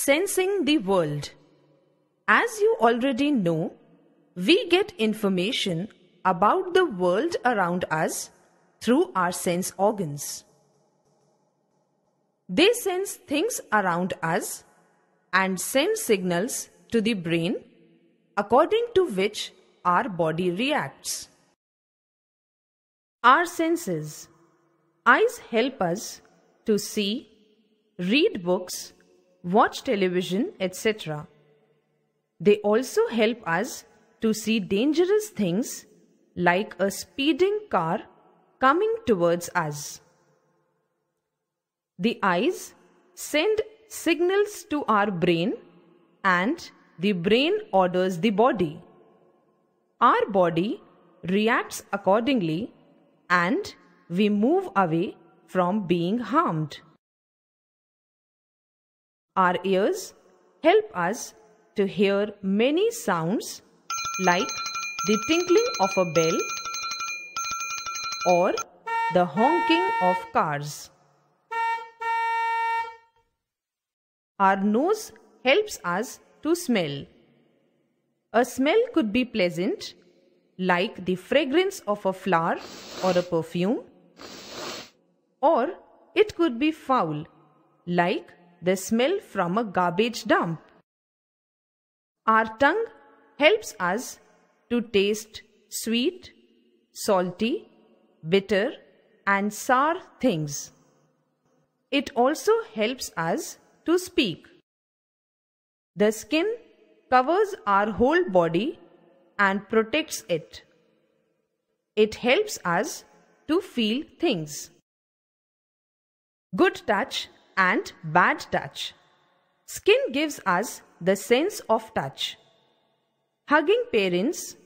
Sensing the world. As you already know, we get information about the world around us through our sense organs. They sense things around us and send signals to the brain according to which our body reacts. Our senses. Eyes help us to see, read books, watch television, etc. They also help us to see dangerous things like a speeding car coming towards us. The eyes send signals to our brain and the brain orders the body. Our body reacts accordingly and we move away from being harmed. Our ears help us to hear many sounds like the tinkling of a bell or the honking of cars. Our nose helps us to smell. A smell could be pleasant, like the fragrance of a flower or a perfume, or it could be foul, like the smell from a garbage dump. Our tongue helps us to taste sweet, salty, bitter, and sour things. It also helps us to speak. The skin covers our whole body and protects it. It helps us to feel things. Good touch and bad touch. Skin gives us the sense of touch. Hugging parents,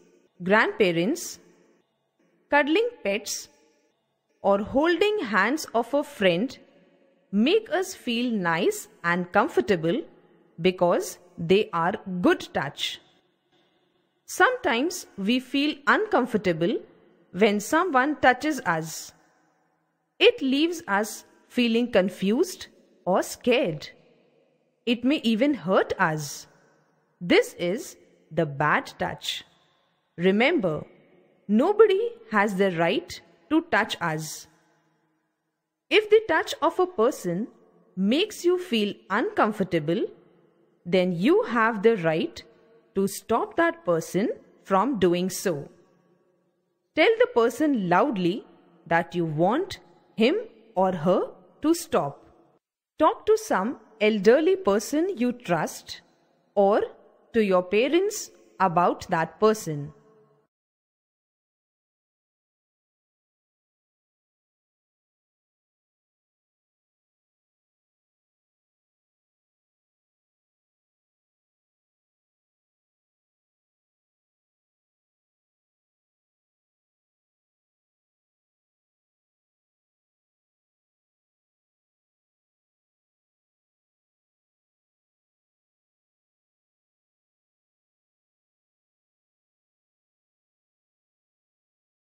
grandparents, cuddling pets, or holding hands of a friend make us feel nice and comfortable because they are good touch. Sometimes we feel uncomfortable when someone touches us. It leaves us feeling confused or scared. It may even hurt us. This is the bad touch. Remember, nobody has the right to touch us. If the touch of a person makes you feel uncomfortable, then you have the right to stop that person from doing so. Tell the person loudly that you want him or her to stop. Talk to some elderly person you trust or to your parents about that person.